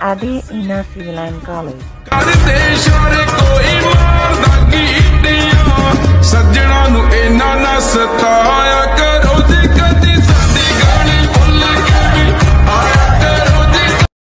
Ade Inner Civil Line College. ਸੱਜਣਾ ਨੂੰ ਇਹਨਾਂ ਨਾ ਸਤਾ